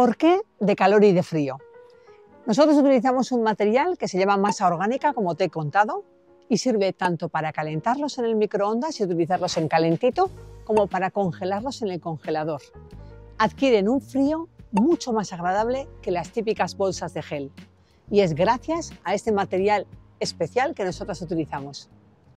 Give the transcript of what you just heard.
¿Por qué de calor y de frío? Nosotros utilizamos un material que se llama masa orgánica, como te he contado, y sirve tanto para calentarlos en el microondas y utilizarlos en calentito, como para congelarlos en el congelador. Adquieren un frío mucho más agradable que las típicas bolsas de gel. Y es gracias a este material especial que nosotros utilizamos.